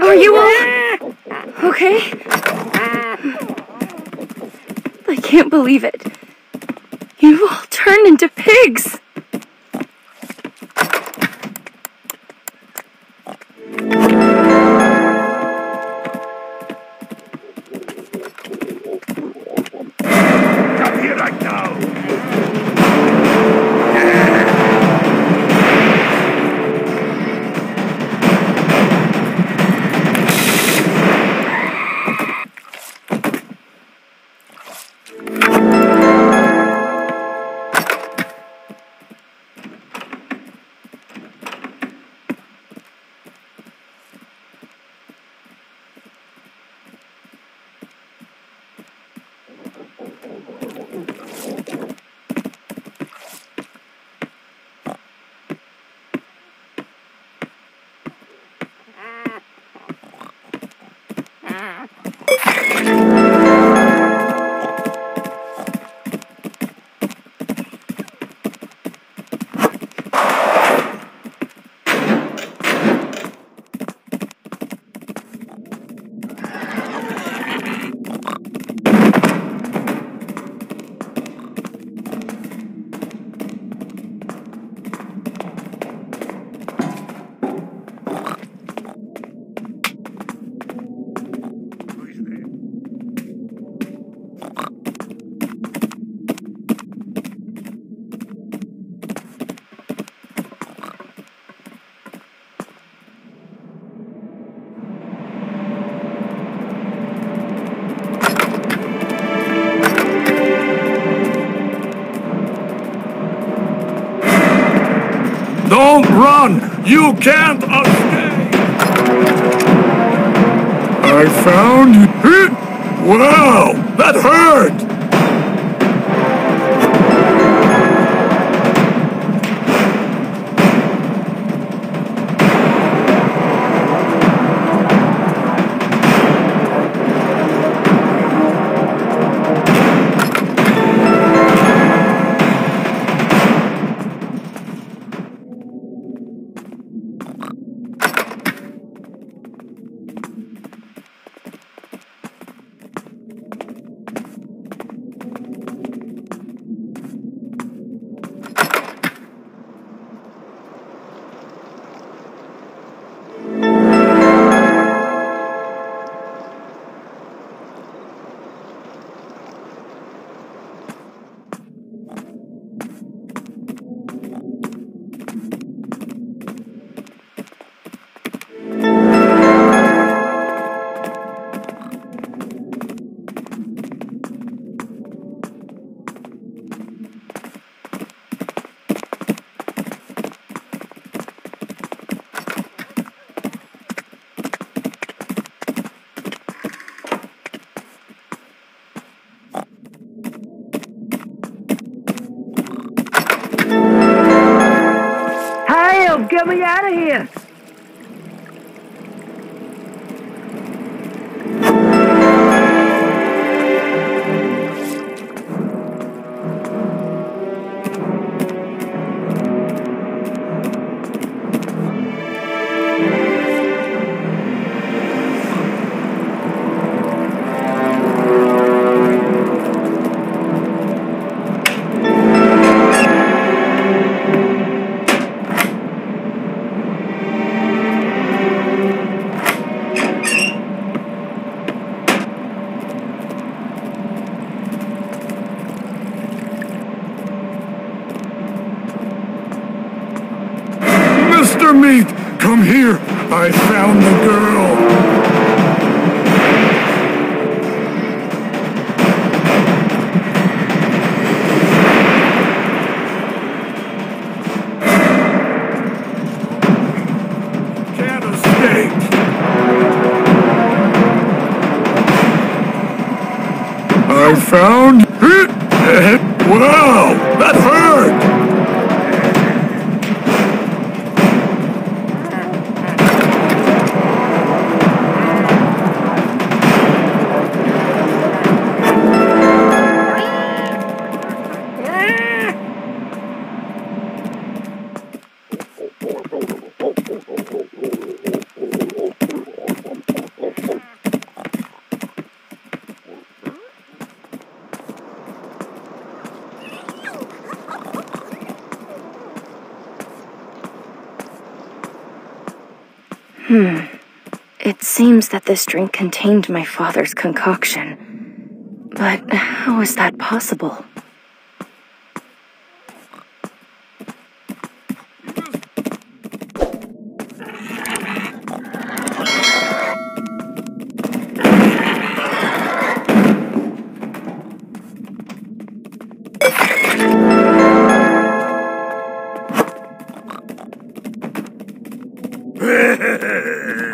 Are you all okay? I can't believe it. You all turned into pigs. You can't escape! I found it! Wow! That hurt! Me out of here! Seems that this drink contained my father's concoction. But how is that possible?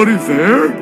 Anybody there?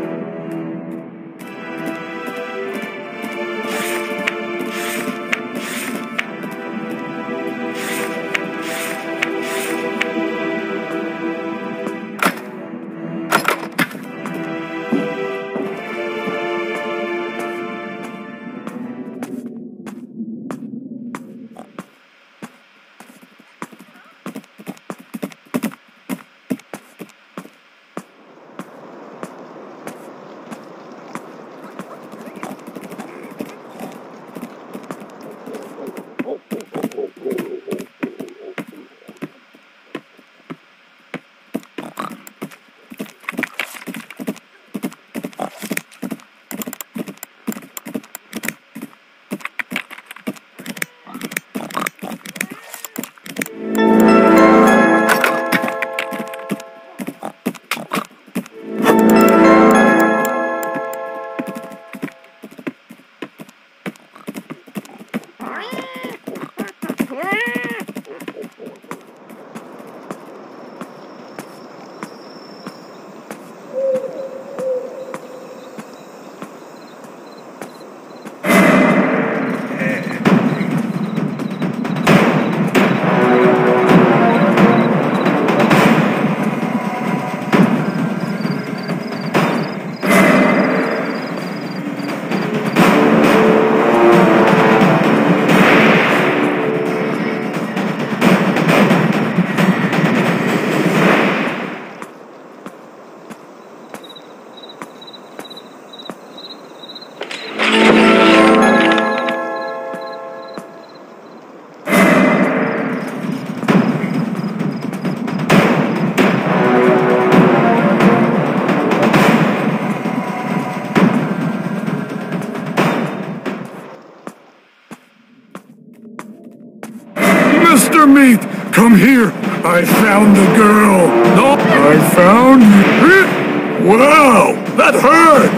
Found the girl. No, I found you. Wow, that hurt.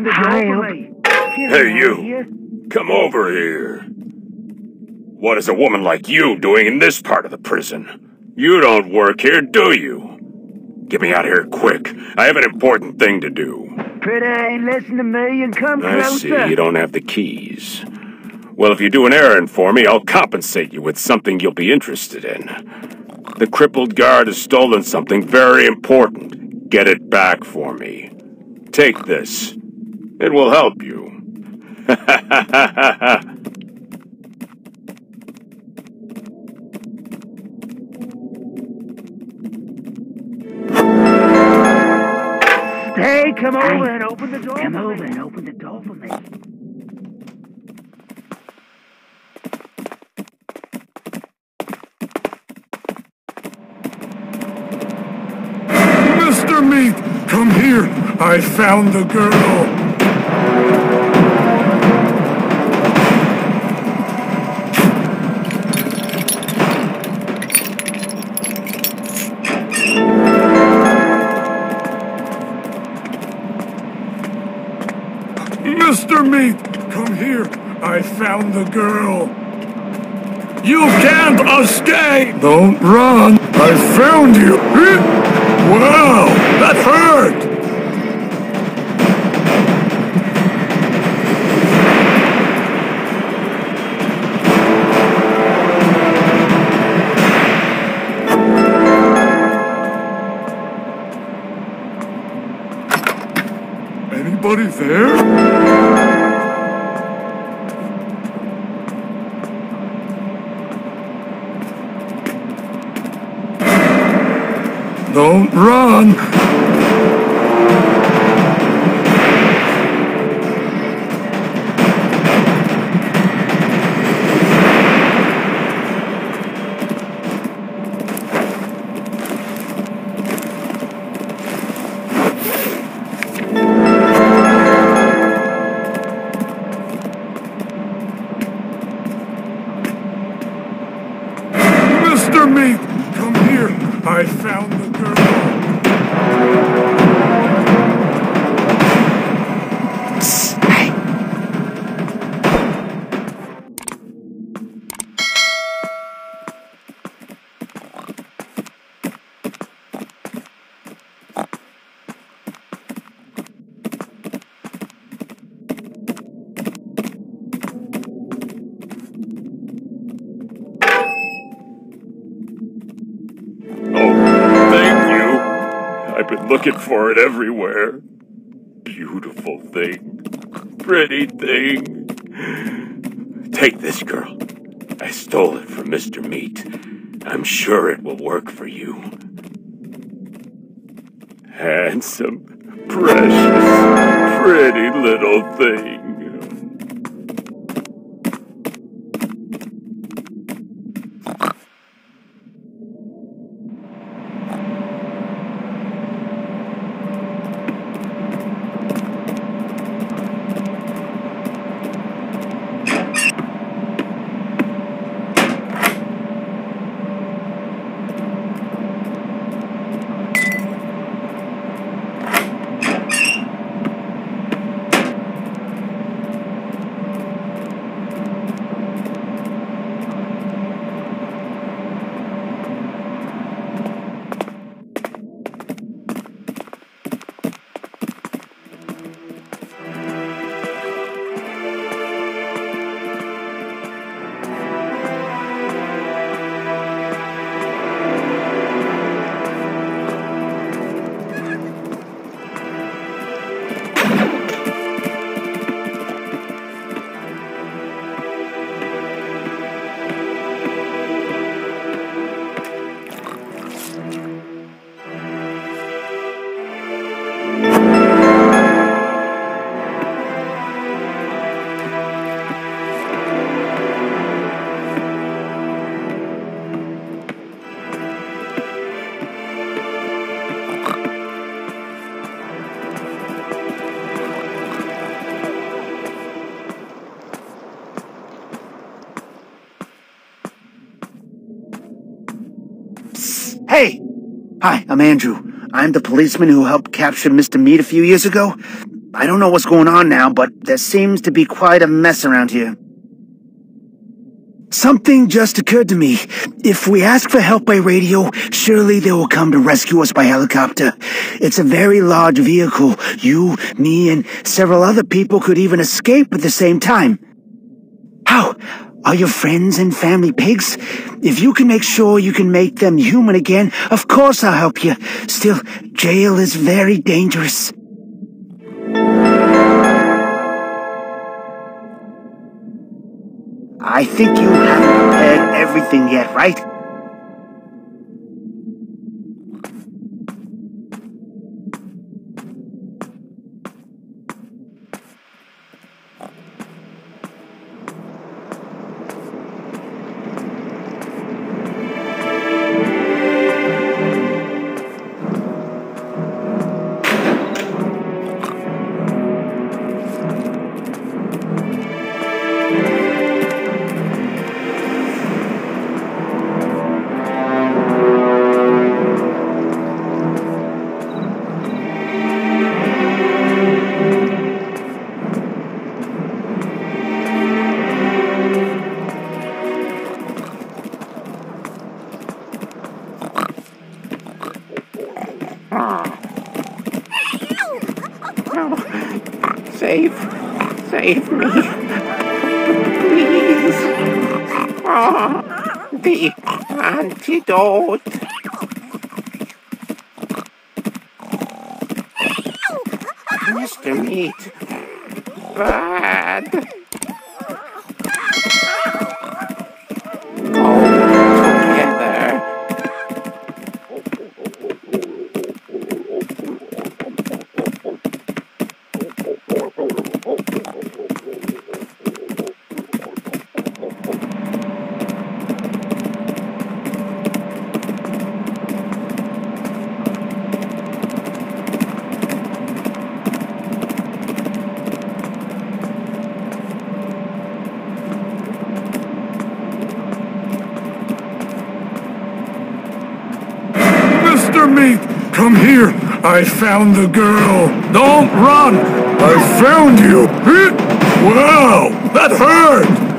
Open the door for. Hey, you. Come over here. What is a woman like you doing in this part of the prison? You don't work here, do you? Get me out of here quick. I have an important thing to do. Pretty, ain't listen to me and come I closer. see you don't have the keys. Well, if you do an errand for me, I'll compensate you with something you'll be interested in. The crippled guard has stolen something very important. Get it back for me. Take this. It will help you. Hey, come over and open the door Come over and open the door for me. Mr. Meat, come here. I found the girl. Mr. Meat, come here. I found the girl. You can't escape! Don't run! I found you! Wow! That hurt! For it everywhere. Beautiful thing. Pretty thing. Take this, girl. I stole it from Mr. Meat. I'm sure it will work for you. Handsome, precious, pretty little thing. Hi, I'm Andrew. I'm the policeman who helped capture Mr. Meat a few years ago. I don't know what's going on now, but there seems to be quite a mess around here. Something just occurred to me. If we ask for help by radio, surely they will come to rescue us by helicopter. It's a very large vehicle. You, me, and several other people could even escape at the same time. How? Are your friends and family pigs? If you can make sure you can make them human again, of course I'll help you. Still, jail is very dangerous. I think you haven't prepared everything yet, right? Save, save me. Please. Ah, the antidote. Mr. Meat. Bad. All together. Mr. Meat, come here. I found the girl. Don't run. I found you. Wow, that hurt.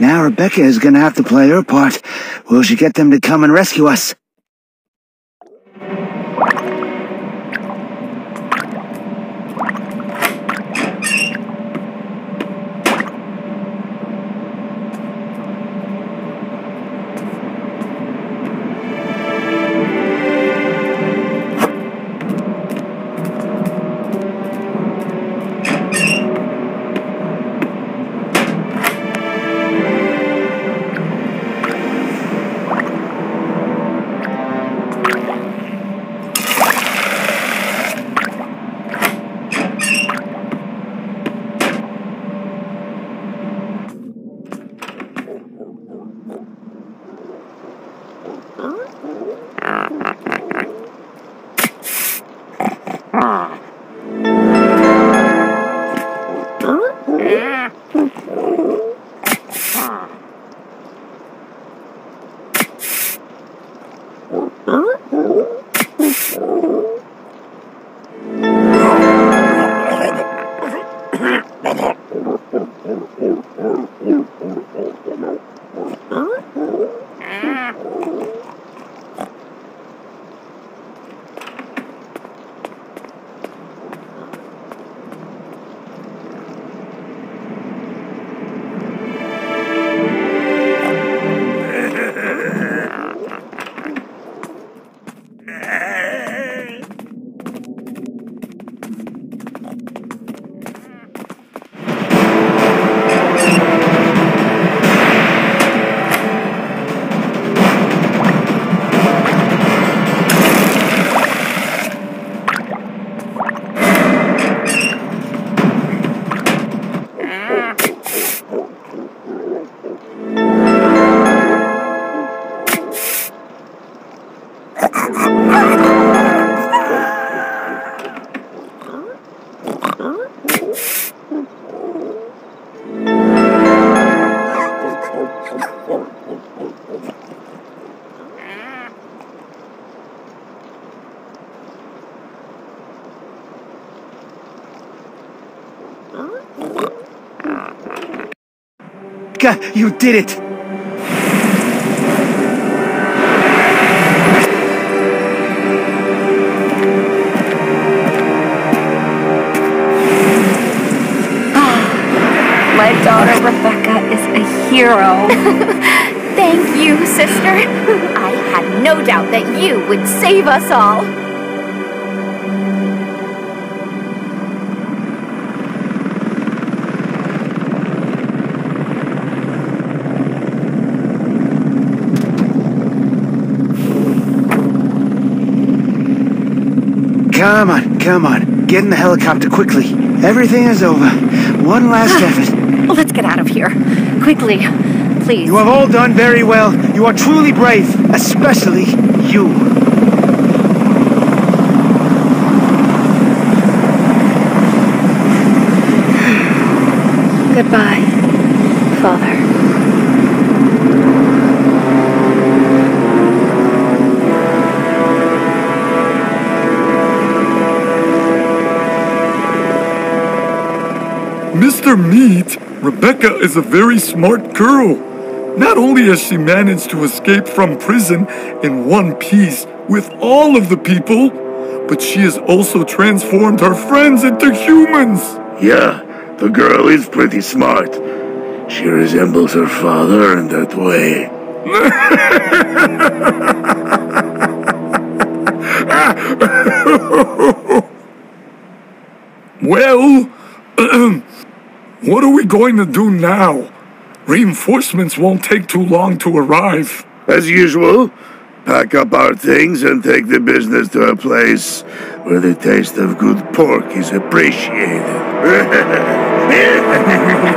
Now Rebecca is gonna have to play her part. Will she get them to come and rescue us? Rebecca, you did it! Oh, my daughter Rebecca is a hero. Thank you, sister. I had no doubt that you would save us all. Come on, come on. Get in the helicopter quickly. Everything is over. One last ah, effort. Let's get out of here. Quickly, please. You have all done very well. You are truly brave, especially you. Goodbye, Rebecca is a very smart girl. Not only has she managed to escape from prison in one piece with all of the people, but she has also transformed her friends into humans. Yeah, the girl is pretty smart. She resembles her father in that way. Well, we going to do now? Reinforcements won't take too long to arrive. As usual, pack up our things and take the business to a place where the taste of good pork is appreciated.